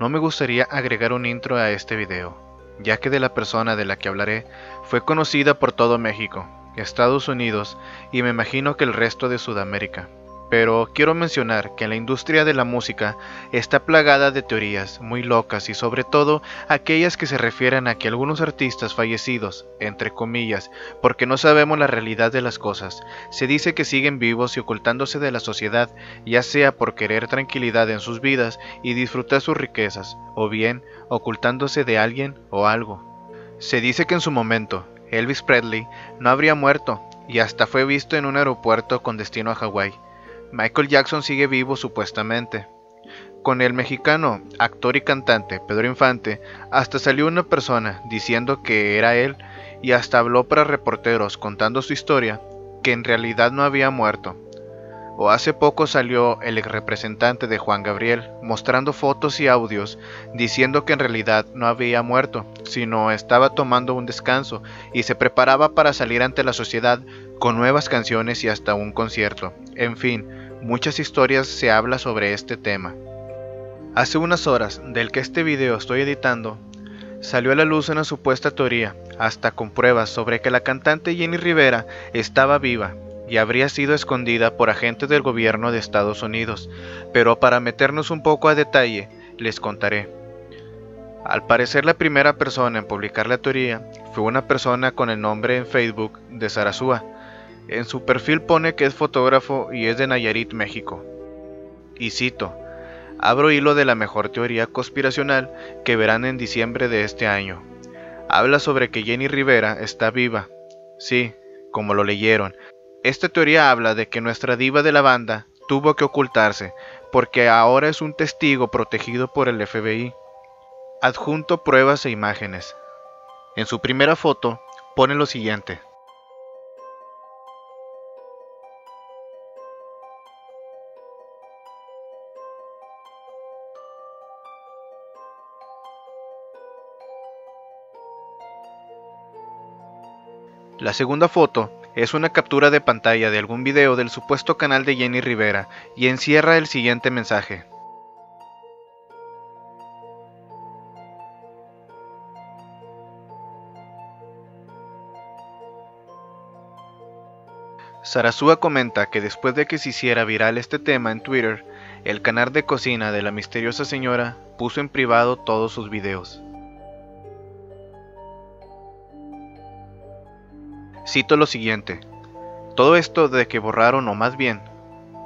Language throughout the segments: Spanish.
no me gustaría agregar un intro a este video, ya que de la persona de la que hablaré fue conocida por todo México, Estados Unidos y me imagino que el resto de Sudamérica. Pero quiero mencionar que la industria de la música está plagada de teorías muy locas y sobre todo aquellas que se refieren a que algunos artistas fallecidos, entre comillas, porque no sabemos la realidad de las cosas, se dice que siguen vivos y ocultándose de la sociedad, ya sea por querer tranquilidad en sus vidas y disfrutar sus riquezas, o bien ocultándose de alguien o algo. Se dice que en su momento, Elvis Presley no habría muerto y hasta fue visto en un aeropuerto con destino a Hawái Michael Jackson sigue vivo supuestamente. Con el mexicano, actor y cantante Pedro Infante, hasta salió una persona diciendo que era él y hasta habló para reporteros contando su historia, que en realidad no había muerto. O hace poco salió el representante de Juan Gabriel mostrando fotos y audios diciendo que en realidad no había muerto, sino estaba tomando un descanso y se preparaba para salir ante la sociedad con nuevas canciones y hasta un concierto. En fin, muchas historias se habla sobre este tema. Hace unas horas del que este video estoy editando, salió a la luz una supuesta teoría, hasta con pruebas sobre que la cantante Jenny Rivera estaba viva y habría sido escondida por agentes del gobierno de Estados Unidos, pero para meternos un poco a detalle, les contaré. Al parecer la primera persona en publicar la teoría fue una persona con el nombre en Facebook de Sarasúa, en su perfil pone que es fotógrafo y es de Nayarit, México. Y cito, abro hilo de la mejor teoría conspiracional que verán en diciembre de este año. Habla sobre que Jenny Rivera está viva. Sí, como lo leyeron. Esta teoría habla de que nuestra diva de la banda tuvo que ocultarse porque ahora es un testigo protegido por el FBI. Adjunto pruebas e imágenes. En su primera foto pone lo siguiente. La segunda foto es una captura de pantalla de algún video del supuesto canal de Jenny Rivera y encierra el siguiente mensaje. Sarasúa comenta que después de que se hiciera viral este tema en Twitter, el canal de cocina de la misteriosa señora puso en privado todos sus videos. Cito lo siguiente. Todo esto de que borraron o más bien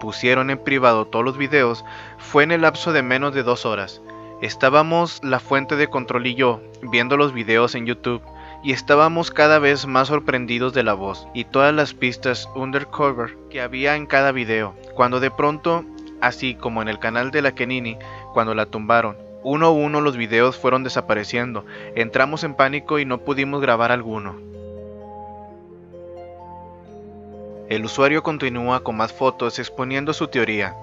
pusieron en privado todos los videos fue en el lapso de menos de dos horas. Estábamos la fuente de control y yo viendo los videos en YouTube y estábamos cada vez más sorprendidos de la voz y todas las pistas undercover que había en cada video, cuando de pronto, así como en el canal de la Kenini, cuando la tumbaron, uno a uno los videos fueron desapareciendo, entramos en pánico y no pudimos grabar alguno. El usuario continúa con más fotos exponiendo su teoría.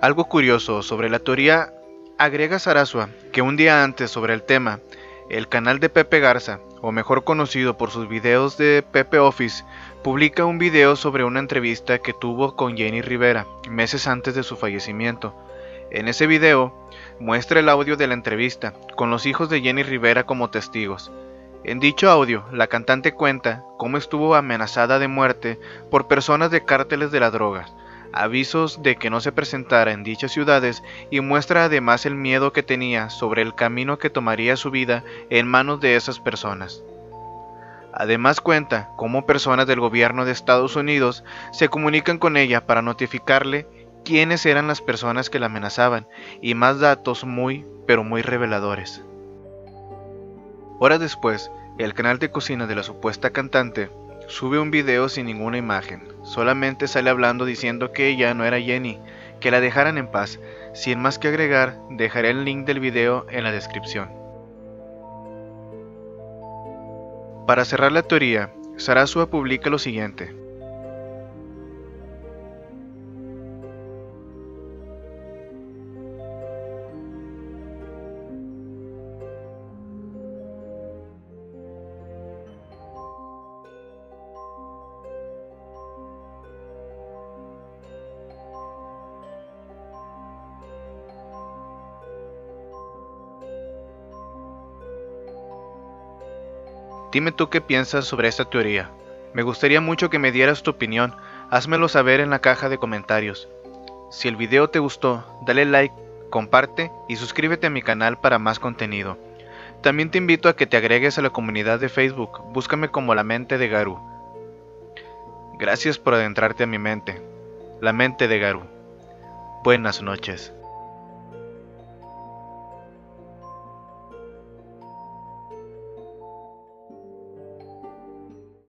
Algo curioso sobre la teoría agrega Sarasua que un día antes sobre el tema, el canal de Pepe Garza o mejor conocido por sus videos de Pepe Office, publica un video sobre una entrevista que tuvo con Jenny Rivera meses antes de su fallecimiento. En ese video muestra el audio de la entrevista, con los hijos de Jenny Rivera como testigos. En dicho audio, la cantante cuenta cómo estuvo amenazada de muerte por personas de cárteles de la droga, avisos de que no se presentara en dichas ciudades y muestra además el miedo que tenía sobre el camino que tomaría su vida en manos de esas personas. Además cuenta cómo personas del gobierno de Estados Unidos se comunican con ella para notificarle quiénes eran las personas que la amenazaban y más datos muy, pero muy reveladores. Horas después, el canal de cocina de la supuesta cantante Sube un video sin ninguna imagen, solamente sale hablando diciendo que ella no era Jenny, que la dejaran en paz. Sin más que agregar, dejaré el link del video en la descripción. Para cerrar la teoría, Sarasua publica lo siguiente. Dime tú qué piensas sobre esta teoría. Me gustaría mucho que me dieras tu opinión, házmelo saber en la caja de comentarios. Si el video te gustó, dale like, comparte y suscríbete a mi canal para más contenido. También te invito a que te agregues a la comunidad de Facebook, búscame como la mente de Garu. Gracias por adentrarte a mi mente, la mente de Garu. Buenas noches.